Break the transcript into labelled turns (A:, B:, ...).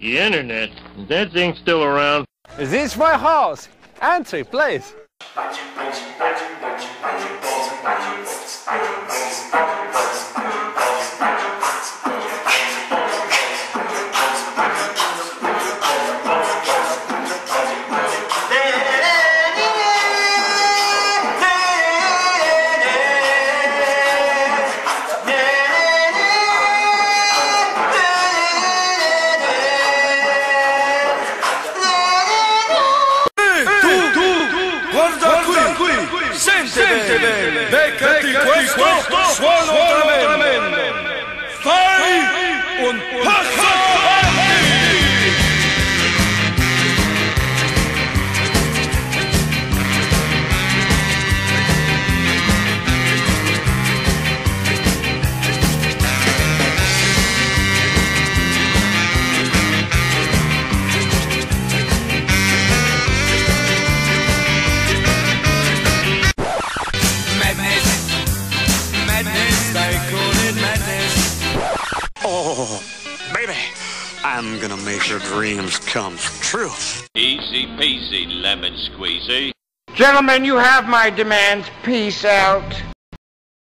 A: The internet? Is that thing still around?
B: Is this my house? Entry, please.
C: Bene, beccati questo suono tremendo. Fai un passo
D: I'm gonna make your dreams come true.
E: Easy peasy, lemon squeezy.
F: Gentlemen, you have my demands. Peace out.